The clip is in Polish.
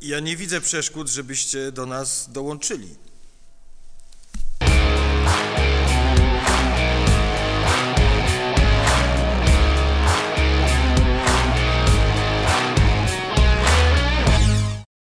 Ja nie widzę przeszkód, żebyście do nas dołączyli.